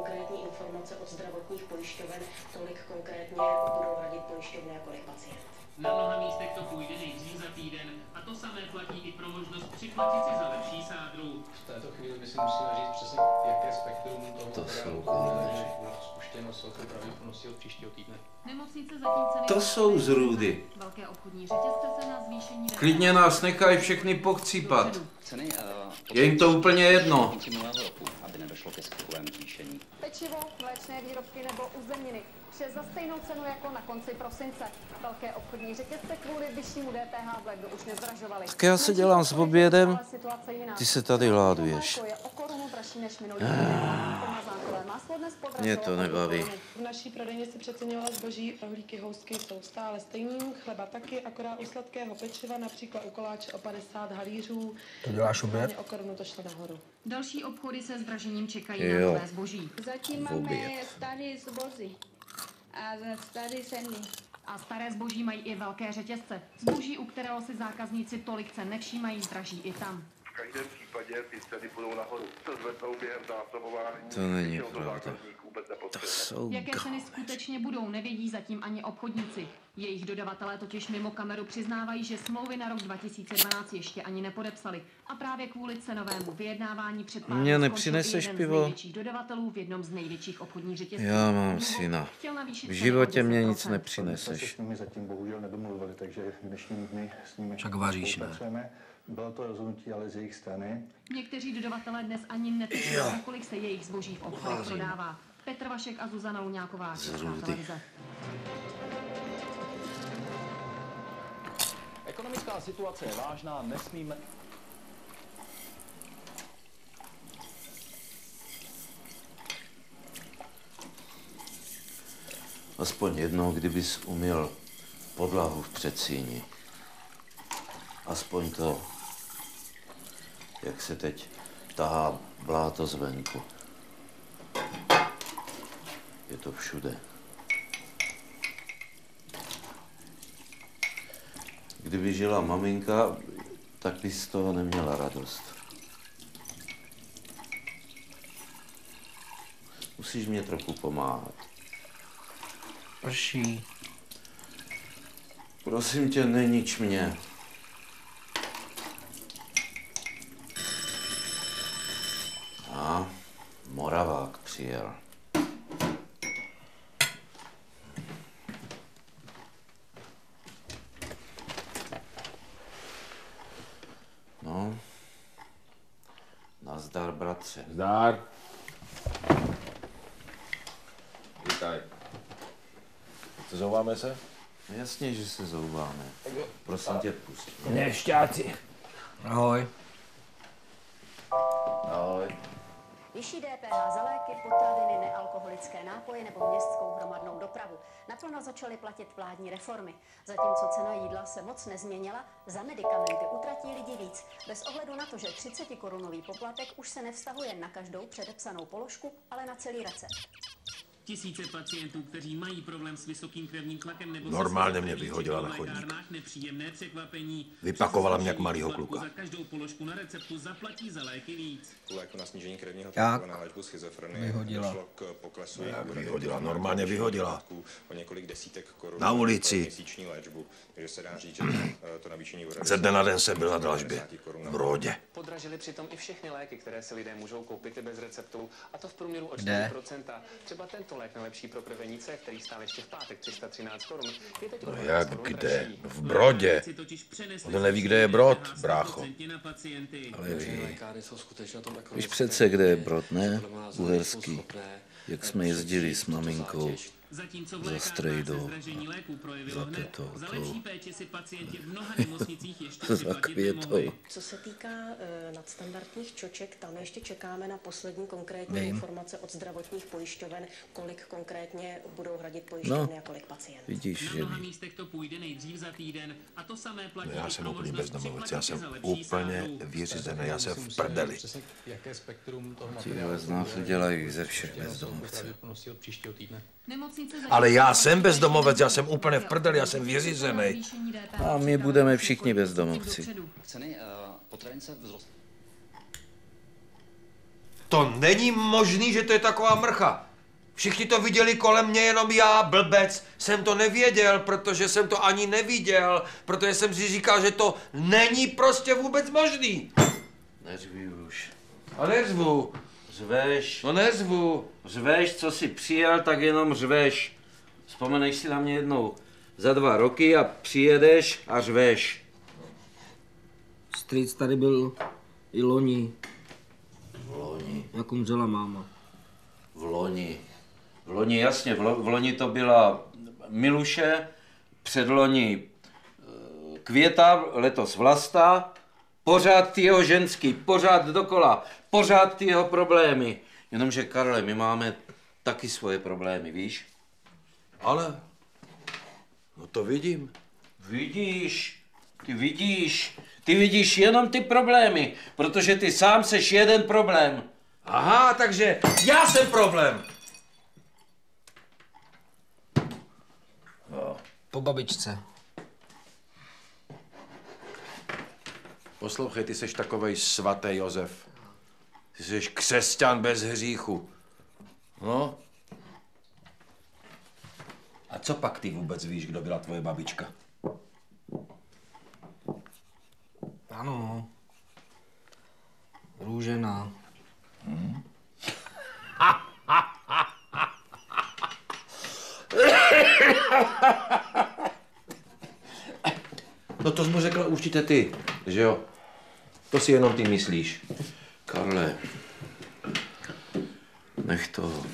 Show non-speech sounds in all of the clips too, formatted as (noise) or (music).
konkrétní informace od zdravotních pojišťoven, kolik konkrétně budou hradit pojišťovny a kolik pacient. Na mnoha místech to půjde nejdřív za týden a to samé platí i pro možnost připlatit si za lepší sádru. V této chvíli my si musíme říct přesně, jaké spektrum toho To jsou spuštěnost s velkou pravděpodobností od příštího týdne. Nemocnice zatím ceny... To jsou zrůdy. Velké obchodní řetězce se na zvýšení... Klidně nás nechají všechny pochcípat. Ceny uh, Je jim to úplně jedno. aby nedošlo ke skokovému zvýšení. Pečivo, mléčné výrobky nebo uzeniny. Vše za stejnou cenu jako na konci prosince. Velké obchodní řetězce kvůli vyššímu DPH v lednu už nezdražovaly. Tak já se dělám s obědem, ty se tady láduješ. Mléko je o korunu dražší než minulý týden. Pomazánkové máslo dnes podražilo Mě to nebaví. V naší prodejně se přeceňovala zboží, rohlíky, housky jsou stále stejný, chleba taky, akorát u sladkého pečiva, například u koláče o 50 halířů. To děláš oběd? O korunu to šlo nahoru. Další obchody se zdražením čekají Jo. na nové zboží. Zatím máme starý zboží a starý ceny. A staré zboží mají i velké řetězce. Zboží, u kterého si zákazníci tolik cen nevšímají, zdraží i tam. V každém případě ty ceny budou nahoru. Co zvednou během zásobování, To není pravda. To jsou Jaké ceny skutečně budou, nevědí zatím ani obchodníci. Jejich dodavatelé totiž mimo kameru přiznávají, že smlouvy na rok 2012 ještě ani nepodepsali. A právě kvůli cenovému vyjednávání před pár Mně dny nepřineseš pivo? z největších dodavatelů v jednom z největších obchodních řetězců. Já mám syna. V životě mě nic 10%. My jsme se nepřineseš. s nimi zatím bohužel nedomluvili, takže v dnešní dny s nimi Však vaříš, ne? Bylo to rozhodnutí ale z jejich strany. Někteří dodavatelé dnes ani netuší, kolik se jejich zboží v obchodech prodává. Petr Vašek a Zuzana Luňáková, Česká Zrůdy. televize. Ekonomická situace je vážná, nesmíme... Aspoň jednou, kdybys uměl podlahu v předsíni. Aspoň to, jak se teď tahá bláto zvenku. Je to všude. Kdyby žila maminka, tak by z toho neměla radost. Musíš mě trochu pomáhat. Prší. Prosím tě, nenič mě. A Moravák přijel. No, nazdar, bratře. Zdár. Vítaj. Co zouváme se? Jasně, že se zoubáme. Prosím tě, pust. Nešťáci. Ahoj. Ahoj. Vyšší DPH za léky, potraviny, nealkoholické nápoje nebo městskou hromadnou dopravu. Naplno začaly platit vládní reformy. Zatímco cena jídla se moc nezměnila, za medicamenty utratí lidi víc. Bez ohledu na to, že 30-korunový poplatek už se nevztahuje na každou předepsanou položku, ale na celý recept. Tisíce pacientů, kteří mají problém s vysokým krevním tlakem nebo Normálně se mě vyhodila na chodník. nepříjemné překvapení. Vypakovala mě jak malýho kluka. Za každou položku na receptu zaplatí za léky víc. Léku na snížení krevního Jak? tlaku na léčbu schizofrenie Vyhodila. došlo k poklesu Jak vyhodila? Normálně vyhodila. O několik desítek korun Na ulici. měsíční léčbu. Takže se dá říct, že eh, to navýšení úhrady Ze dne na den jsem byl na 50 dražbě. korun V na Brodě. Podražili přitom i všechny léky, které si lidé můžou koupit i bez receptu, a to v průměru o Kde? 4%. Třeba tento lék na lepší prokrvení C, který stál ještě v pátek 313 korun, je teď o No 12 jak kde? dražší. V Brodě. On neví, kde je Brod, brácho. 100% na pacienty. Ale ví. Víš přece, kde je Brod, ne? Uherský. Jak jsme jezdili s maminkou. Zatímco v Za lékárnách se zdražení léků projevilo Za hned, za to- lepší péči si pacienti v mnoha nemocnicích ještě (laughs) Za připlatit nemohli. Co se týká e, nadstandardních čoček, tam ještě čekáme na poslední konkrétní Vím. informace od zdravotních pojišťoven, kolik konkrétně budou hradit pojišťovny No. a kolik pacientů. Vidíš, Na že mnoha místech to půjde nejdřív za týden a to samé platí No já i jsem možnost bezdomovec, já jsem za úplně vyřízený, já jsem v prdeli. Přesně, jaké spektrum toho Ti z nás bude, udělají ze všech bezdomovce. Ale já jsem ve bezdomovec, já jsem úplně v prdeli, já jsem vyřízený. DPH A my budeme všichni bezdomovci. měsíců dopředu. Ceny potravin se vzrostly. To není možný, že to je taková mrcha. Všichni to viděli kolem mě, jenom já, blbec, jsem to nevěděl, protože jsem to ani neviděl, protože jsem si říkal, že to není prostě vůbec možný. Neřví už. A neřvu. Řveš. No neřvu. Řveš, co jsi přijel, tak jenom řveš. Vzpomeneš si na mě jednou za dva roky a přijedeš a řveš. Strýc tady byl i loni, V loni. jak umřela máma. V loni. V loni, jasně, v, lo, v loni to byla Miluše, předloni eh, Květa, letos Vlasta, pořád ty jeho ženský, pořád dokola, pořád ty jeho problémy. Jenomže, Karle, my máme taky svoje problémy, víš? Ale, no to vidím. Vidíš, ty vidíš, ty vidíš jenom ty problémy, protože ty sám seš jeden problém. Aha, takže já jsem problém. Po babičce. Poslouchej, ty jsi takovej svatý Josef. Ty jsi křesťan bez hříchu. No. A co pak ty vůbec víš, kdo byla tvoje babička? Ano. Růžena. (laughs) No to jsi mu řekl určitě ty, že jo? To si jenom ty myslíš. Karle, nech to.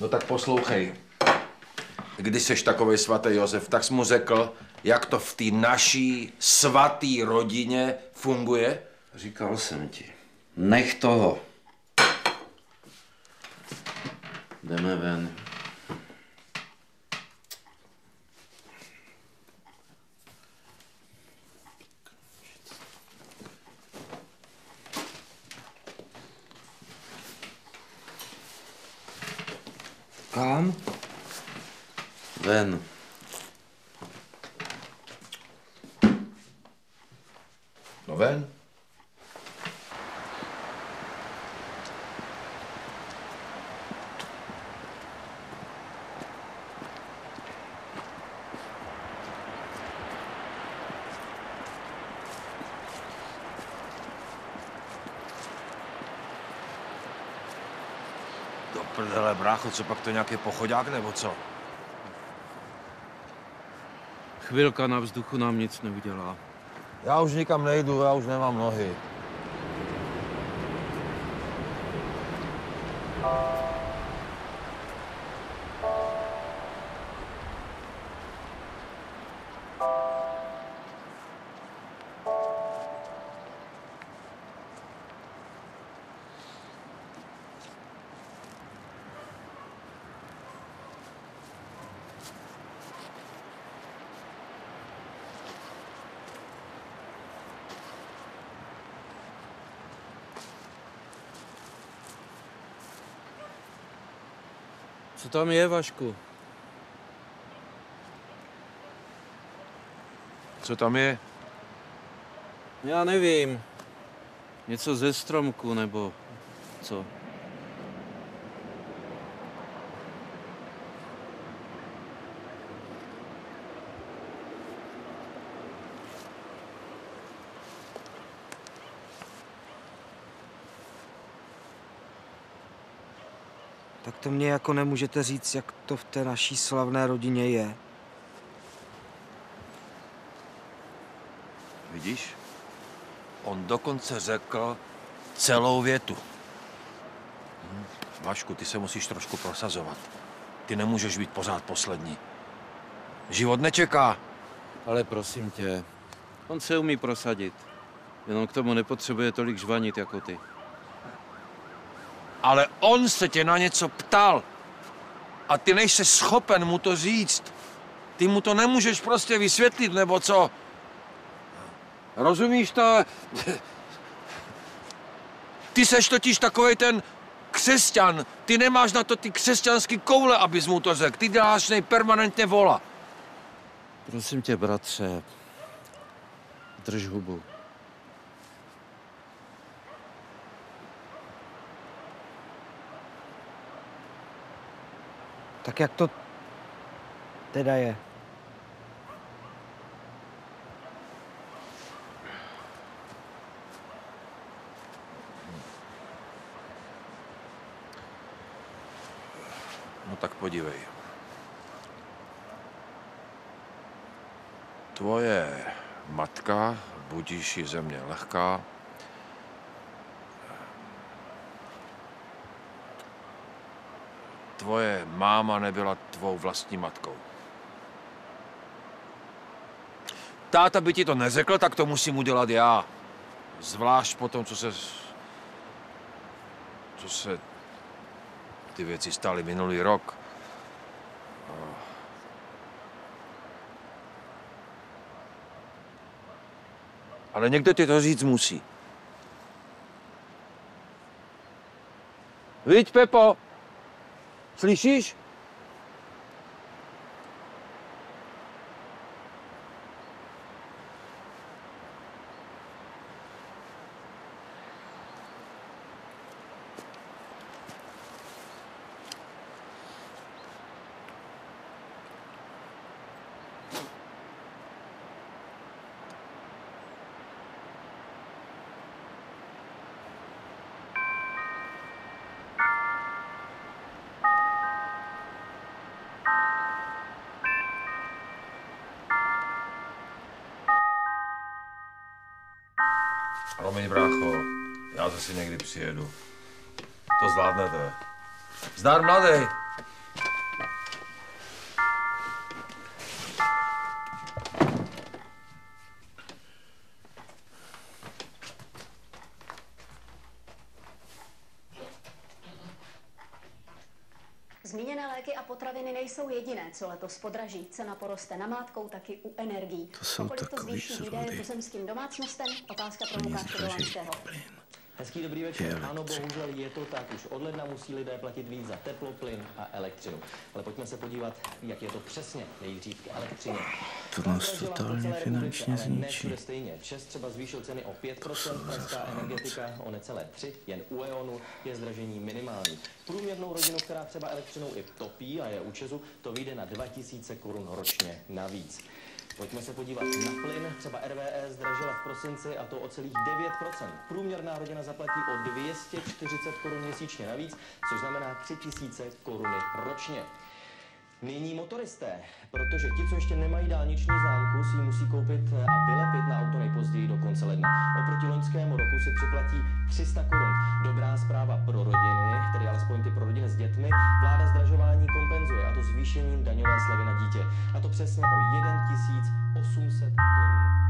No tak poslouchej. Když jsi takový svatý Josef, tak jsi mu řekl, jak to v té naší svatý rodině funguje? Říkal jsem ti. Nech toho. Jdeme ven. Kam? Ven. No ven. Do prdele, brácho, co pak to nějaký pochodák nebo co? Chvilka na vzduchu nám nic neudělá. Já už nikam nejdu, já už nemám nohy. Co tam je, Vašku? Co tam je? Já nevím. Něco ze stromku nebo co? To mě jako nemůžete říct, jak to v té naší slavné rodině je. Vidíš? On dokonce řekl celou větu. Hm. Vašku, ty se musíš trošku prosazovat. Ty nemůžeš být pořád poslední. Život nečeká. Ale prosím tě, on se umí prosadit. Jenom k tomu nepotřebuje tolik žvanit jako ty. Ale on se tě na něco ptal. A ty nejsi schopen mu to říct. Ty mu to nemůžeš prostě vysvětlit, nebo co? Rozumíš to? Ty seš totiž takový ten křesťan. Ty nemáš na to ty křesťanský koule, abys mu to řekl. Ty děláš nej permanentně vola. Prosím tě, bratře, drž hubu. Tak jak to teda je? No tak podívej. Tvoje matka, budíš ji země lehká, tvoje máma nebyla tvou vlastní matkou. Táta by ti to neřekl, tak to musím udělat já. Zvlášť po tom, co se... Co se ty věci staly minulý rok. Ale někdo ti to říct musí. Víď, Pepo? Słyszysz? Promiň, brácho, já zase někdy přijedu. To zvládnete. Zdar, mladý. Potraviny nejsou jediné, co letos podraží. Cena poroste namátkou taky u energií. To jsou Okolik to takový zvýší výdaje tuzemským domácnostem? Otázka pro Lukáše Dolanského. Hezký dobrý večer. Ano, bohužel je to tak. Už od ledna musí lidé platit víc za teplo, plyn a elektřinu. Ale pojďme se podívat, jak je to přesně nejdřív k elektřině. To nás totálně finančně zničí. stejně. Čes třeba zvýšil ceny o 5%, pražská energetika o necelé 3, jen u EONu je zdražení minimální. Průměrnou rodinu, která třeba elektřinou i topí a je u Česu, to vyjde na 2000 korun ročně navíc. Pojďme se podívat na plyn. Třeba RVE zdražila v prosinci a to o celých 9%. Průměrná rodina zaplatí o 240 korun měsíčně navíc, což znamená 3000 koruny ročně. Nyní motoristé, protože ti, co ještě nemají dálniční známku, si ji musí koupit a vylepit na auto nejpozději do konce ledna. Oproti loňskému roku si připlatí 300 korun. Dobrá zpráva pro rodiny, tedy alespoň ty pro rodiny s dětmi, vláda zdražování kompenzuje, slevy na dítě. A to přesně o 1800 korun